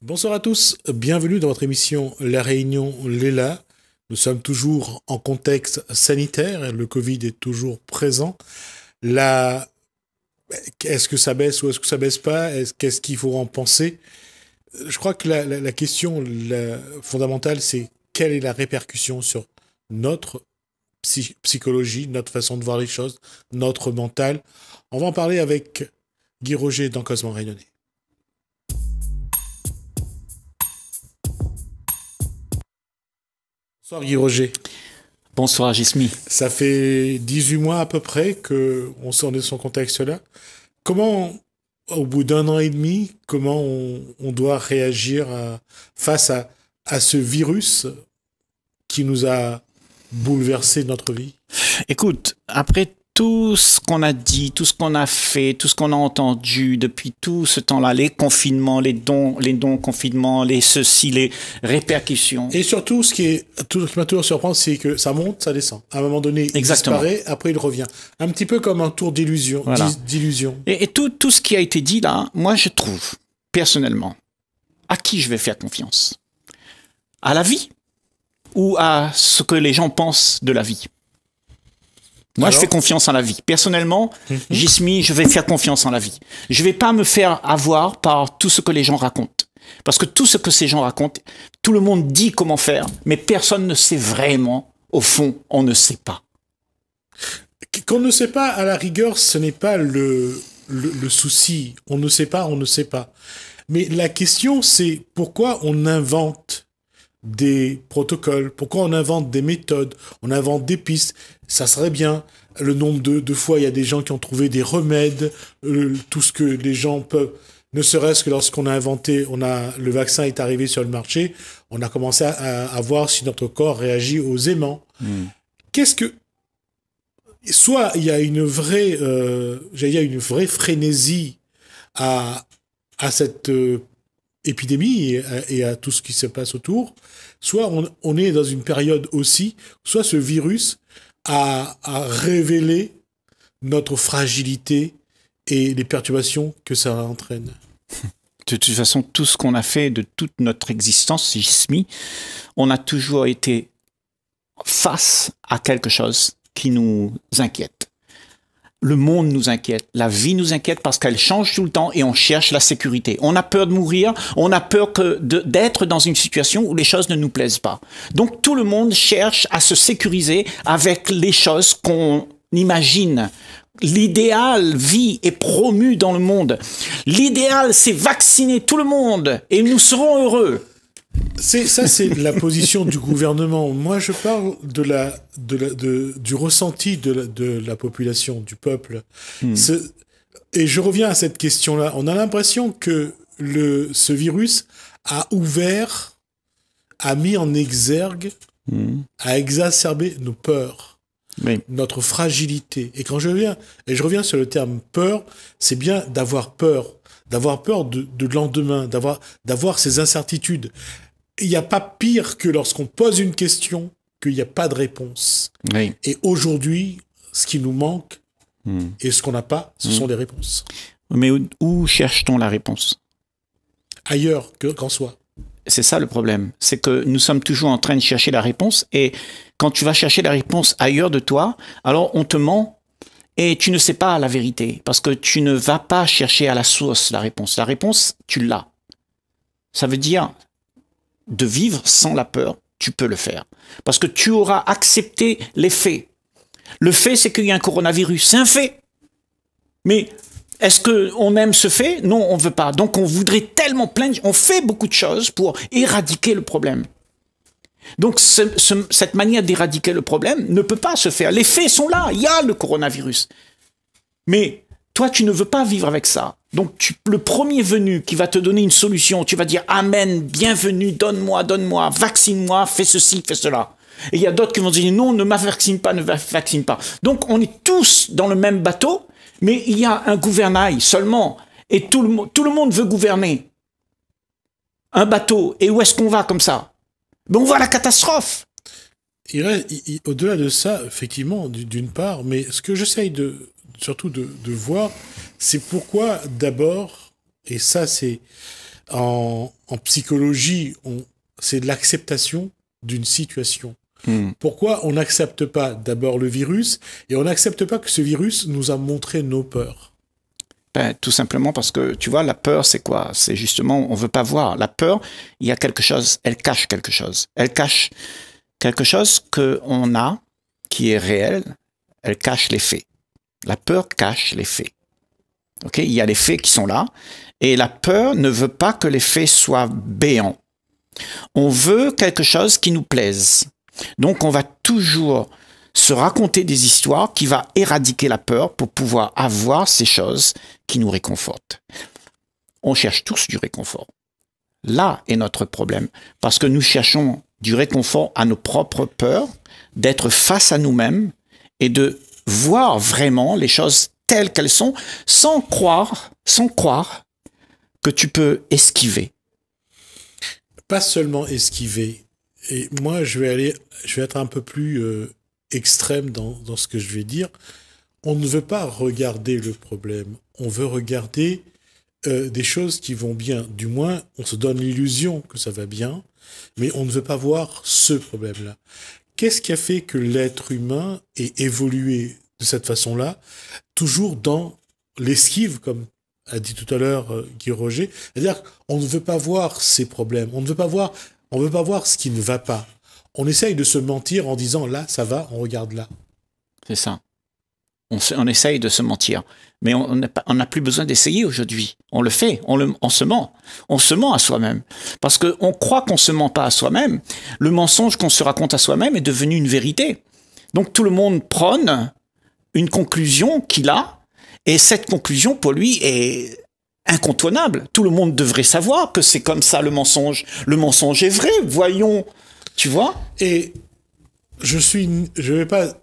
Bonsoir à tous, bienvenue dans votre émission La Réunion Léla. Nous sommes toujours en contexte sanitaire, le Covid est toujours présent. La... Est-ce que ça baisse ou est-ce que ça baisse pas? Qu'est-ce qu'il faut en penser? Je crois que la, question fondamentale, c'est quelle est la répercussion sur notre psy psychologie, notre façon de voir les choses, notre mental? On va en parler avec Guy Roger dans Cosmo Réunionnais. Bonsoir Guy Roger. Bonsoir Gismi. Ça fait 18 mois à peu près qu'on sort de son contexte-là. Comment, au bout d'un an et demi, comment on, on doit réagir à, face à, à ce virus qui nous a bouleversé notre vie? Écoute, après tout ce qu'on a dit, tout ce qu'on a fait, tout ce qu'on a entendu depuis tout ce temps-là, les confinements, les dons, les dons confinements, les ceci, les répercussions. Et surtout, ce qui est tout ce qui m'a toujours surpris, c'est que ça monte, ça descend. À un moment donné, il Exactement. disparaît, après il revient. Un petit peu comme un tour d'illusion. Voilà. d'illusion. Et, et tout, tout ce qui a été dit là, moi je trouve, personnellement, à qui je vais faire confiance? À la vie ou à ce que les gens pensent de la vie? Moi, Alors je fais confiance en la vie. Personnellement, Mhm. Gismi, je vais faire confiance en la vie. Je vais pas me faire avoir par tout ce que les gens racontent. Parce que tout ce que ces gens racontent, tout le monde dit comment faire, mais personne ne sait vraiment. Au fond, on ne sait pas. Qu'on ne sait pas, à la rigueur, ce n'est pas le, le, le souci. On ne sait pas, on ne sait pas. Mais la question, c'est pourquoi on invente des protocoles, pourquoi on invente des méthodes, on invente des pistes. Ça serait bien. Le nombre de, de fois, il y a des gens qui ont trouvé des remèdes, euh, tout ce que les gens peuvent. Ne serait-ce que lorsqu'on a inventé, on a le vaccin est arrivé sur le marché, on a commencé à, voir si notre corps réagit aux aimants. Qu'est-ce que soit il y a une vraie, euh, dire une vraie frénésie à, à cette euh, épidémie et à, et à tout ce qui se passe autour, soit on, on est dans une période aussi, soit ce virus a révélé notre fragilité et les perturbations que ça entraîne. De toute façon, tout ce qu'on a fait de toute notre existence, Gismi, on a toujours été face à quelque chose qui nous inquiète. Le monde nous inquiète, la vie nous inquiète parce qu'elle change tout le temps et on cherche la sécurité. On a peur de mourir, on a peur d'être dans une situation où les choses ne nous plaisent pas. Donc tout le monde cherche à se sécuriser avec les choses qu'on imagine. L'idéal vie est promu dans le monde. L'idéal, c'est vacciner tout le monde et nous serons heureux. C'est ça, c'est la position du gouvernement. Moi, je parle de la, de la, de, du ressenti de la, de la population, du peuple. Ce- Et je reviens à cette question-là. On a l'impression que le, ce virus a ouvert, a mis en exergue, a exacerbé nos peurs Oui. notre fragilité. Et quand je reviens, et je reviens sur le terme peur, c'est bien d'avoir peur, d'avoir peur de, de lendemain, d'avoir, d'avoir ces incertitudes. Il n'y a pas pire que lorsqu'on pose une question qu'il n'y a pas de réponse. Oui. Et aujourd'hui, ce qui nous manque et ce qu'on n'a pas, ce sont des réponses. Mais où, où cherche-t-on la réponse? Ailleurs que, qu'en soi. C'est ça le problème. C'est que nous sommes toujours en train de chercher la réponse et quand tu vas chercher la réponse ailleurs de toi, alors on te ment et tu ne sais pas la vérité parce que tu ne vas pas chercher à la source la réponse. La réponse, tu l'as. Ça veut dire de vivre sans la peur, tu peux le faire. Parce que tu auras accepté les faits. Le fait, c'est qu'il y a un coronavirus. C'est un fait. Mais est-ce qu'on aime ce fait? Non, on veut pas. Donc on voudrait tellement plein de... On fait beaucoup de choses pour éradiquer le problème. Donc ce- ce- cette manière d'éradiquer le problème ne peut pas se faire. Les faits sont là, il y a le coronavirus. Mais toi, tu ne veux pas vivre avec ça. Donc le premier venu qui va te donner une solution, tu vas dire Amen, bienvenue, donne-moi, donne-moi, vaccine-moi, fais ceci, fais cela. Et il y a d'autres qui vont dire non, ne vaccine pas, ne vaccine pas. Donc on est tous dans le même bateau, mais il y a un gouvernail seulement. Et tout le, tout monde veut gouverner. Un bateau. Et où est-ce qu'on va comme ça? Ben on va à la catastrophe. Il Au-delà de ça, effectivement, du- d'une part, mais ce que j'essaye de, surtout de, de voir, c'est pourquoi d'abord, et ça c'est en, psychologie, c'est de l'acceptation d'une situation. Hmm. Pourquoi on n'accepte pas d'abord le virus et on n'accepte pas que ce virus nous a montré nos peurs? Ben, tout simplement parce que, tu vois, la peur, c'est quoi? C'est justement, on veut pas voir. La peur, il y a quelque chose, elle cache quelque chose. Elle cache quelque chose qu'on a, qui est réel, elle cache les faits. La peur cache les faits. Il y a les faits qui sont là, et la peur ne veut pas que les faits soient béants. On veut quelque chose qui nous plaise. Donc on va toujours se raconter des histoires qui va éradiquer la peur pour pouvoir avoir ces choses qui nous réconfortent. On cherche tous du réconfort. Là est notre problème, parce que nous cherchons du réconfort à nos propres peurs, d'être face à nous-mêmes et de voir vraiment les choses telles qu'elles sont, sans croire, sans croire que tu peux esquiver. Pas seulement esquiver. Et moi, je vais aller, je vais être un peu plus euh, extrême dans, dans, ce que je vais dire. On ne veut pas regarder le problème. On veut regarder euh, des choses qui vont bien. Du moins, on se donne l'illusion que ça va bien, mais on ne veut pas voir ce problème-là. Qu'est-ce qui a fait que l'être humain ait évolué de cette façon-là, toujours dans l'esquive, comme a dit tout à l'heure euh, Guy Roger? C'est-à-dire qu'on ne veut pas voir ces problèmes, on ne veut pas voir, on veut pas voir ce qui ne va pas. On essaye de se mentir en disant là, ça va, on regarde là. C'est ça. On, essaye de se mentir. Mais on n'a plus besoin d'essayer aujourd'hui. On le fait, on, se ment. On se ment à soi-même. Parce qu'on croit qu'on se ment pas à soi-même. Le mensonge qu'on se raconte à soi-même est devenu une vérité. Donc tout le monde prône une conclusion qu'il a, et cette conclusion pour lui est incontournable. Tout le monde devrait savoir que c'est comme ça le mensonge. Le mensonge est vrai, voyons, tu vois? Et je suis, je vais pas,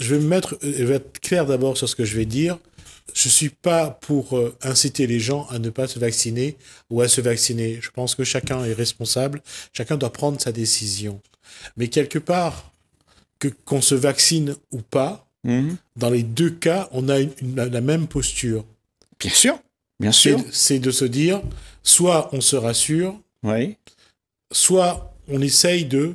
je vais me mettre, je vais être clair d'abord sur ce que je vais dire. Je suis pas pour euh, inciter les gens à ne pas se vacciner ou à se vacciner. Je pense que chacun est responsable, chacun doit prendre sa décision. Mais quelque part, que qu'on se vaccine ou pas, Mhm. Dans les deux cas, on a la même posture. Bien sûr, bien sûr. C'est de se dire, soit on se rassure, oui. soit on essaye de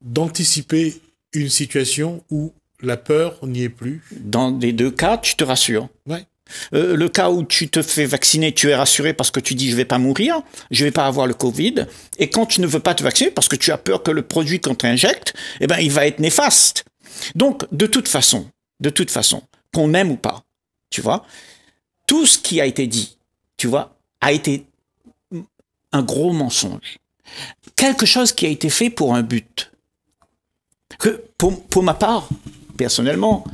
d'anticiper une situation où la peur n'y est plus. Dans les deux cas, tu te rassures. Ouais. Euh, le cas où tu te fais vacciner, tu es rassuré parce que tu dis je vais pas mourir, je vais pas avoir le Covid. Et quand tu ne veux pas te vacciner parce que tu as peur que le produit qu'on t'injecte, eh ben, il va être néfaste. Donc, de toute façon, de toute façon, qu'on aime ou pas, tu vois, tout ce qui a été dit, tu vois, a été un gros mensonge. Quelque chose qui a été fait pour un but. Que pour, ma part, personnellement,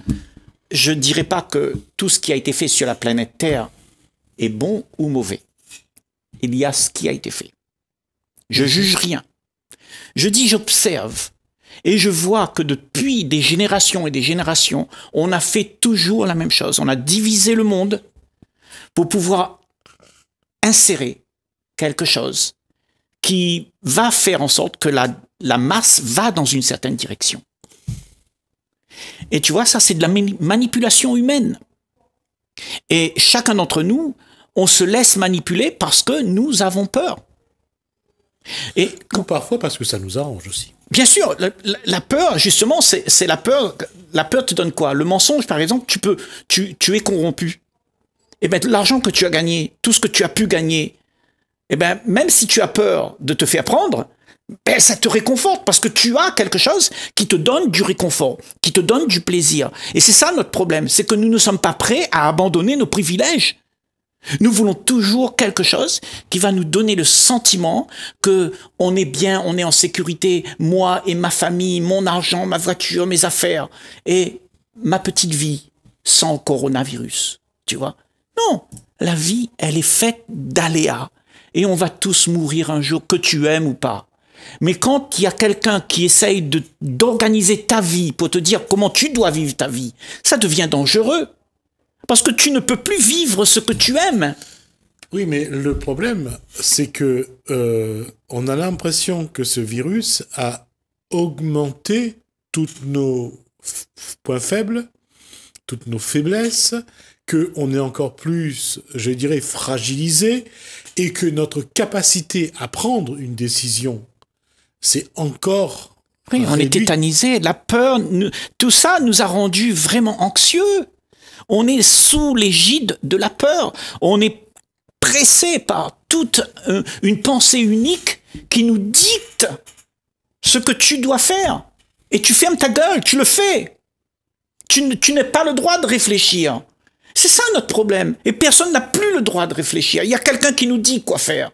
je ne dirais pas que tout ce qui a été fait sur la planète Terre est bon ou mauvais. Il y a ce qui a été fait. Je juge rien. Je dis j'observe. Et je vois que depuis des générations et des générations, on a fait toujours la même chose. On a divisé le monde pour pouvoir insérer quelque chose qui va faire en sorte que la masse va dans une certaine direction. Et tu vois, ça, c'est de la manipulation humaine. Et chacun d'entre nous, on se laisse manipuler parce que nous avons peur. Et Ou parfois parce que ça nous arrange aussi. Bien sûr, la, peur, justement, c'est la peur. La peur te donne quoi? Le mensonge, par exemple, tu peux, tu, tu es corrompu. Et eh bien, l'argent que tu as gagné, tout ce que tu as pu gagner, et eh ben, même si tu as peur de te faire prendre, ben, ça te réconforte parce que tu as quelque chose qui te donne du réconfort, qui te donne du plaisir. Et c'est ça notre problème, c'est que nous ne sommes pas prêts à abandonner nos privilèges. Nous voulons toujours quelque chose qui va nous donner le sentiment que on est bien, on est en sécurité, moi et ma famille, mon argent, ma voiture, mes affaires et ma petite vie sans coronavirus. Tu vois? Non. La vie, elle est faite d'aléas et on va tous mourir un jour, que tu aimes ou pas. Mais quand il y a quelqu'un qui essaye d'organiser ta vie pour te dire comment tu dois vivre ta vie, ça devient dangereux. Parce que tu ne peux plus vivre ce que tu aimes. Oui, mais le problème, c'est que euh, on a l'impression que ce virus a augmenté tous nos points faibles, toutes nos faiblesses, que on est encore plus, je dirais, fragilisé, et que notre capacité à prendre une décision, c'est encore oui, on est tétanisé, la peur, tout ça nous a rendus vraiment anxieux. On est sous l'égide de la peur. On est pressé par toute euh, une pensée unique qui nous dicte ce que tu dois faire. Et tu fermes ta gueule, tu le fais. Tu, tu n'as pas le droit de réfléchir. C'est ça notre problème. Et personne n'a plus le droit de réfléchir. Il y a quelqu'un qui nous dit quoi faire.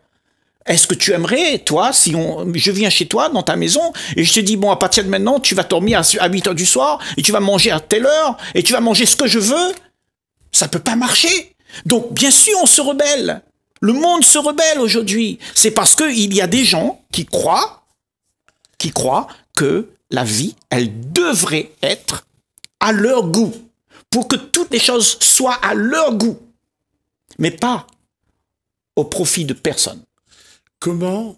Est-ce que tu aimerais, toi, si on, je viens chez toi, dans ta maison, et je te dis, bon, à partir de maintenant, tu vas dormir à 8 heures du soir, et tu vas manger à telle heure, et tu vas manger ce que je veux? Ça peut pas marcher. Donc, bien sûr, on se rebelle. Le monde se rebelle aujourd'hui. C'est parce qu'il y a des gens qui croient, qui croient que la vie, elle devrait être à leur goût. Pour que toutes les choses soient à leur goût. Mais pas au profit de personne. Comment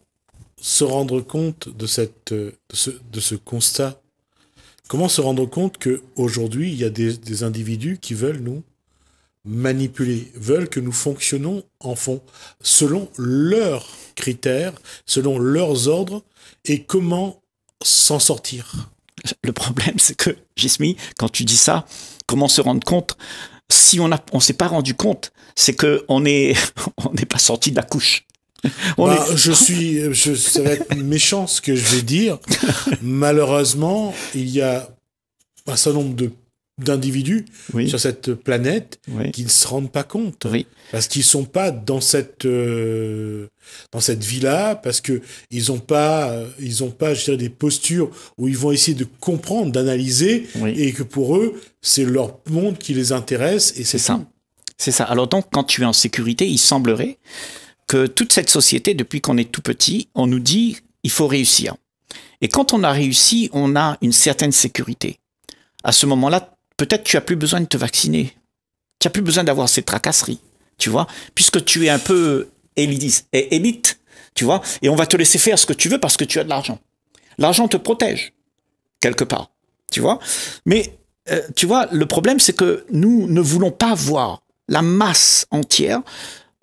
se rendre compte de, de, ce, constat? Comment se rendre compte qu'aujourd'hui, il y a des, individus qui veulent nous manipuler, veulent que nous fonctionnons en fond, selon leurs critères, selon leurs ordres, et comment s'en sortir? Le problème, c'est que, Gismi, quand tu dis ça, comment se rendre compte? Si on ne s'est pas rendu compte, c'est qu'on n'est on n'est pas sorti de la couche. Bah, je suis, je, ça va être méchant ce que je vais dire. Malheureusement, il y a un certain nombre de d'individus sur cette planète qui ne se rendent pas compte. Parce qu'ils sont pas dans cette euh, dans cette vie là parce que ils ont pas ils ont pas je dirais des postures où ils vont essayer de comprendre d'analyser et que pour eux c'est leur monde qui les intéresse et c'est ça. c'est ça. Alors donc quand tu es en sécurité il semblerait que toute cette société, depuis qu'on est tout petit, on nous dit il faut réussir. Et quand on a réussi, on a une certaine sécurité. À ce moment-là, peut-être tu as plus besoin de te vacciner. Tu as plus besoin d'avoir ces tracasseries, tu vois, puisque tu es un peu élite, tu vois, et on va te laisser faire ce que tu veux parce que tu as de l'argent. L'argent te protège, quelque part, tu vois. Mais, euh, tu vois, le problème, c'est que nous ne voulons pas voir la masse entière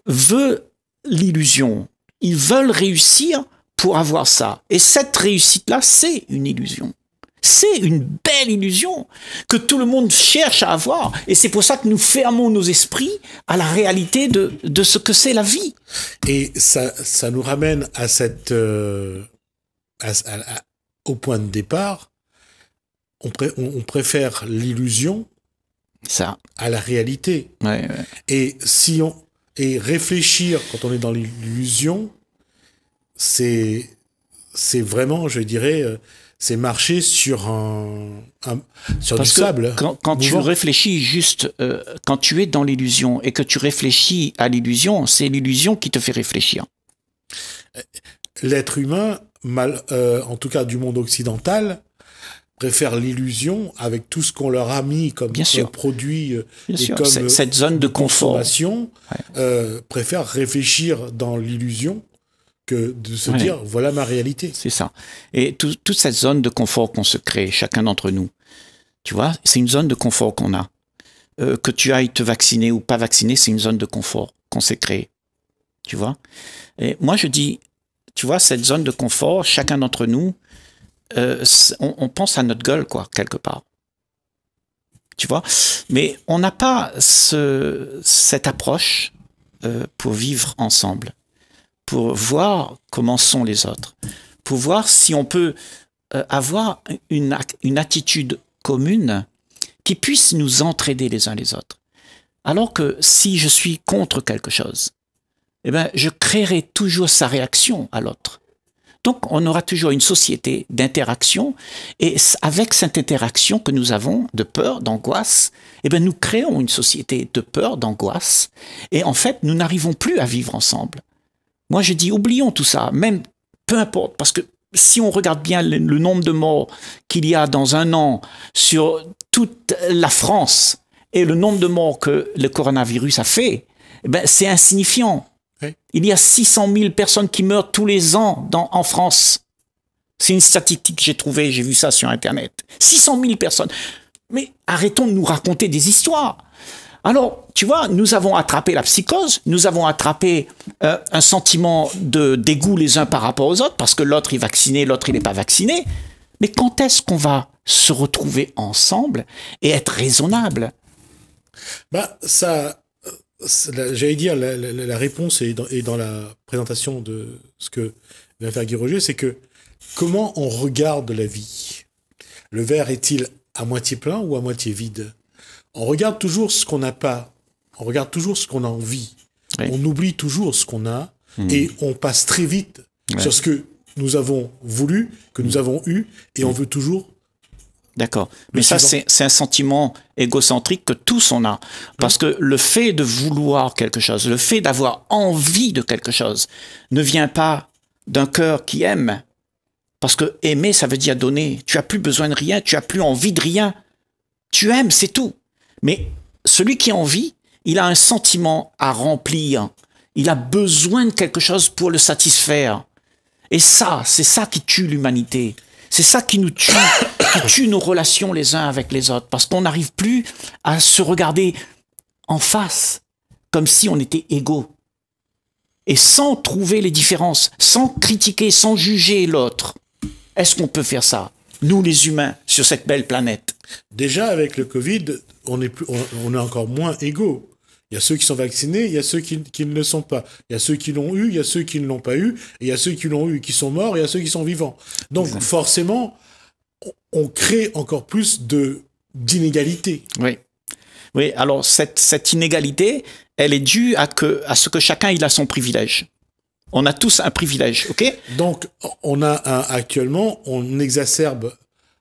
veut l'illusion. Ils veulent réussir pour avoir ça. Et cette réussite-là, c'est une illusion. C'est une belle illusion que tout le monde cherche à avoir. Et c'est pour ça que nous fermons nos esprits à la réalité de, de ce que c'est la vie. Et ça, ça nous ramène à cette, euh, au point de départ. On, on, préfère l'illusion ça. à la réalité. Ouais, Et si on, et réfléchir quand on est dans l'illusion, c'est c'est vraiment, je dirais, euh, c'est marcher sur un, sur du sable. Quand, quand tu réfléchis juste, euh, quand tu es dans l'illusion et que tu réfléchis à l'illusion, c'est l'illusion qui te fait réfléchir. L'être humain, mal, euh, en tout cas du monde occidental, préfèrent l'illusion avec tout ce qu'on leur a mis comme, Bien sûr. produit euh, et comme cette zone de consommation, euh, préfèrent réfléchir dans l'illusion que de se dire voilà ma réalité. C'est ça. Et toute cette zone de confort qu'on se crée, chacun d'entre nous, tu vois, c'est une zone de confort qu'on a. Euh, que tu ailles te vacciner ou pas vacciner, c'est une zone de confort qu'on s'est créée. Tu vois? Et moi, je dis, tu vois, cette zone de confort, chacun d'entre nous, euh, on, pense à notre gueule, quoi, quelque part. Tu vois? Mais on n'a pas ce, cette approche euh, pour vivre ensemble, pour voir comment sont les autres, pour voir si on peut euh, avoir une, une attitude commune qui puisse nous entraider les uns les autres. Alors que si je suis contre quelque chose, eh ben, je créerai toujours sa réaction à l'autre. Donc, on aura toujours une société d'interaction et avec cette interaction que nous avons de peur, d'angoisse, eh bien, nous créons une société de peur, d'angoisse et en fait, nous n'arrivons plus à vivre ensemble. Moi, je dis, oublions tout ça, même peu importe, parce que si on regarde bien le, nombre de morts qu'il y a dans un an sur toute la France et le nombre de morts que le coronavirus a fait, eh ben, c'est insignifiant. Il y a 600 000 personnes qui meurent tous les ans dans, en France. C'est une statistique que j'ai trouvée, j'ai vu ça sur Internet. 600 000 personnes. Mais arrêtons de nous raconter des histoires. Alors, tu vois, nous avons attrapé la psychose, nous avons attrapé euh, un sentiment de dégoût les uns par rapport aux autres, parce que l'autre est vacciné, l'autre il n'est pas vacciné. Mais quand est-ce qu'on va se retrouver ensemble et être raisonnable? Bah, ça, j'allais dire, la, réponse est dans, est dans, la présentation de ce que vient faire Guy Roger, c'est que comment on regarde la vie? Le verre est-il à moitié plein ou à moitié vide? On regarde toujours ce qu'on n'a pas. On regarde toujours ce qu'on a envie. On oublie toujours ce qu'on a hmm. et on passe très vite sur ce que nous avons voulu, que nous hmm. avons eu, et on hmm. veut toujours. D'accord. Mais ça, c'est un sentiment égocentrique que tous on a. Parce que le fait de vouloir quelque chose, le fait d'avoir envie de quelque chose, ne vient pas d'un cœur qui aime. Parce que aimer, ça veut dire donner. Tu as plus besoin de rien, tu as plus envie de rien. Tu aimes, c'est tout. Mais celui qui en vit, il a un sentiment à remplir. Il a besoin de quelque chose pour le satisfaire. Et ça, c'est ça qui tue l'humanité. C'est ça qui nous tue, qui tue nos relations les uns avec les autres. Parce qu'on n'arrive plus à se regarder en face, comme si on était égaux. Et sans trouver les différences, sans critiquer, sans juger l'autre. Est-ce qu'on peut faire ça Nous les humains, sur cette belle planète? Déjà avec le Covid, on est, plus, on, est encore moins égaux. Il y a ceux qui sont vaccinés, il y a ceux qui, ne le sont pas. Il y a ceux qui l'ont eu, il y a ceux qui ne l'ont pas eu, et il y a ceux qui l'ont eu qui sont morts, et il y a ceux qui sont vivants. Donc forcément, on crée encore plus de d'inégalités. Oui. Oui, alors cette, cette inégalité, elle est due à, que, à ce que chacun il a son privilège. On a tous un privilège, ok? Donc, on a un, actuellement, on exacerbe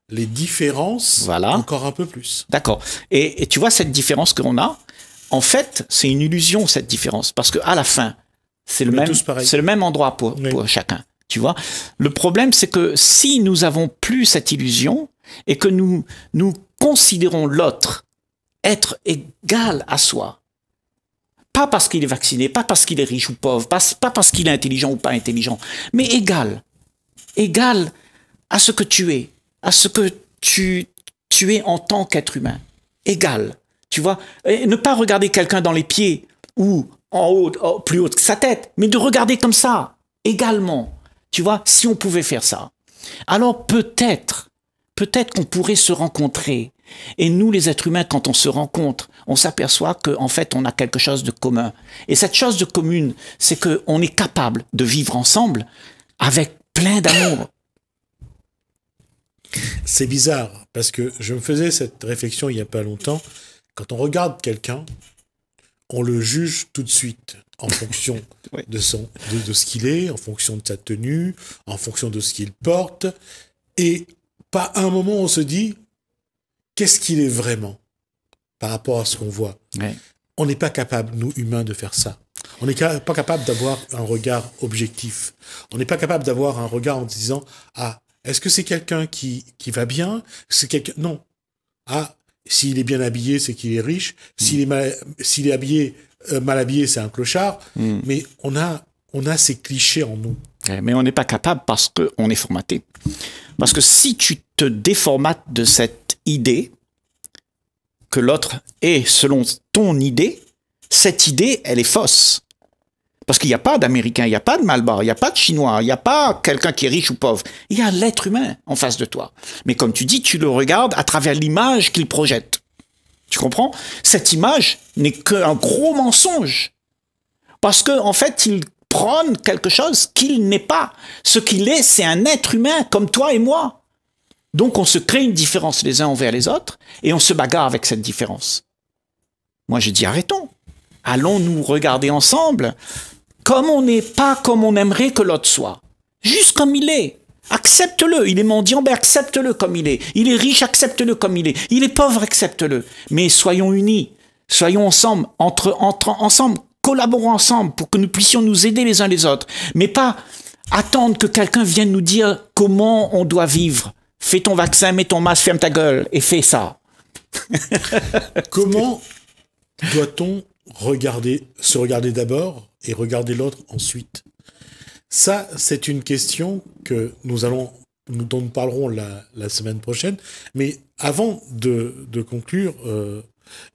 les différences voilà. encore un peu plus. D'accord. Et, tu vois cette différence qu'on a, en fait, c'est une illusion cette différence parce que à la fin, c'est le même, le même endroit pour, pour chacun. Tu vois? Le problème, c'est que si nous avons plus cette illusion et que nous nous considérons l'autre être égal à soi, pas parce qu'il est vacciné, pas parce qu'il est riche ou pauvre, pas, parce qu'il est intelligent ou pas intelligent, mais égal, égal à ce que tu es, à ce que tu, tu es en tant qu'être humain. Égal. Tu vois? Ne pas regarder quelqu'un dans les pieds ou en haut, oh, plus haut que sa tête, mais de regarder comme ça, également. Tu vois, si on pouvait faire ça. Alors peut-être, peut-être qu'on pourrait se rencontrer. Et nous, les êtres humains, quand on se rencontre, on s'aperçoit qu'en fait, on a quelque chose de commun. Et cette chose de commune, c'est qu'on est capable de vivre ensemble avec plein d'amour, c'est bizarre, parce que je me faisais cette réflexion il n'y a pas longtemps. Quand on regarde quelqu'un, on le juge tout de suite en fonction de, son, de, ce qu'il est, en fonction de sa tenue, en fonction de ce qu'il porte. Et pas un moment on se dit qu'est-ce qu'il est vraiment par rapport à ce qu'on voit? On n'est pas capable, nous humains, de faire ça. On n'est pas capable d'avoir un regard objectif. On n'est pas capable d'avoir un regard en disant ah est-ce que c'est quelqu'un qui, qui va bien? C'est quelqu'un Non. Ah, s'il est bien habillé, c'est qu'il est riche. S'il est mal, s'il est habillé euh, mal habillé, c'est un clochard. Hmm. Mais on a on a ces clichés en nous. Mais on n'est pas capable parce qu'on est formaté. Parce que si tu te déformates de cette idée que l'autre est selon ton idée, cette idée, elle est fausse. Parce qu'il n'y a pas d'Américain, il n'y a pas de Malbar, il n'y a pas de Chinois, il n'y a pas quelqu'un qui est riche ou pauvre. Il y a l'être humain en face de toi. Mais comme tu dis, tu le regardes à travers l'image qu'il projette. Tu comprends? Cette image n'est qu'un gros mensonge. Parce qu'en en fait, il prône quelque chose qu'il n'est pas. Ce qu'il est, c'est un être humain comme toi et moi. Donc on se crée une différence les uns envers les autres et on se bagarre avec cette différence. Moi je dis arrêtons. Allons nous regarder ensemble comme on n'est pas comme on aimerait que l'autre soit. Juste comme il est. Accepte-le. Il est mendiant, ben accepte-le comme il est. Il est riche, accepte-le comme il est. Il est pauvre, accepte-le. Mais soyons unis. Soyons ensemble, entre, entre, ensemble, collaborons ensemble pour que nous puissions nous aider les uns les autres. Mais pas attendre que quelqu'un vienne nous dire comment on doit vivre. Fais ton vaccin, mets ton masque, ferme ta gueule et fais ça. comment doit-on regarder, se regarder d'abord et regarder l'autre ensuite Ça, c'est une question que nous allons dont nous parlerons la, semaine prochaine. Mais avant de, conclure, euh,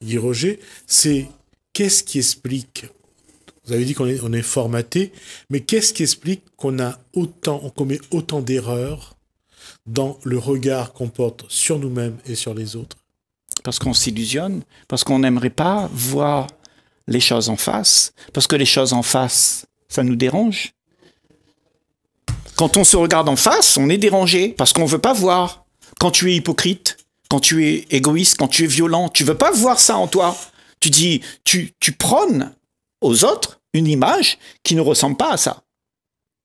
Guy Roger, c'est qu'est-ce qui explique vous avez dit qu'on est, est formaté, mais qu'est-ce qui explique qu'on a autant, on commet autant d'erreurs dans le regard qu'on porte sur nous-mêmes et sur les autres? Parce qu'on s'illusionne, parce qu'on n'aimerait pas voir les choses en face, parce que les choses en face, ça nous dérange. Quand on se regarde en face, on est dérangé parce qu'on veut pas voir. Quand tu es hypocrite, quand tu es égoïste, quand tu es violent, tu veux pas voir ça en toi. Tu dis, tu, tu prônes aux autres une image qui ne ressemble pas à ça.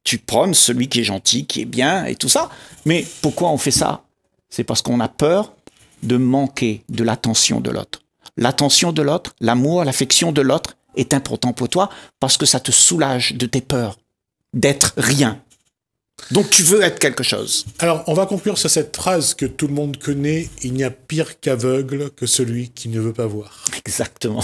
Tu prônes celui qui est gentil, qui est bien et tout ça. Mais pourquoi on fait ça? C'est parce qu'on a peur de manquer de l'attention de l'autre. L'attention de l'autre, l'amour, l'affection de l'autre est important pour toi parce que ça te soulage de tes peurs d'être rien. Donc tu veux être quelque chose. Alors, on va conclure sur cette phrase que tout le monde connaît il n'y a pire qu'aveugle que celui qui ne veut pas voir. Exactement.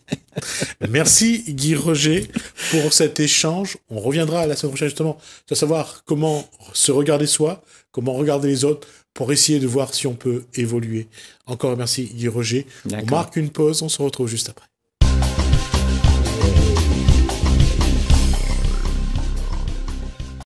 Merci Guy Roger pour cet échange. On reviendra la semaine prochaine justement sur savoir comment se regarder soi, comment regarder les autres pour essayer de voir si on peut évoluer. Encore merci Guy Roger. On marque une pause, on se retrouve juste après.